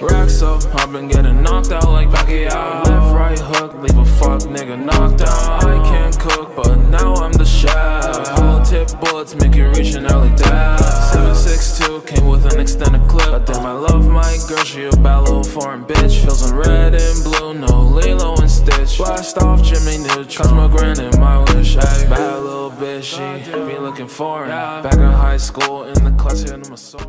Racks up, I've been getting knocked out like Pacquiao. Left, right hook, leave a fuck nigga knocked out. I can't cook, but now I'm the chef. Whole tip bullets make you reach an early death 762 came with an extended clip. But damn, I love my girl, she a bad little foreign bitch. Feels in red and blue, no Lilo and Stitch. Blast off Jimmy Neutron, cause my grand and my bad little bitch, she be looking foreign. Back in high school, in the class, hitting my sword.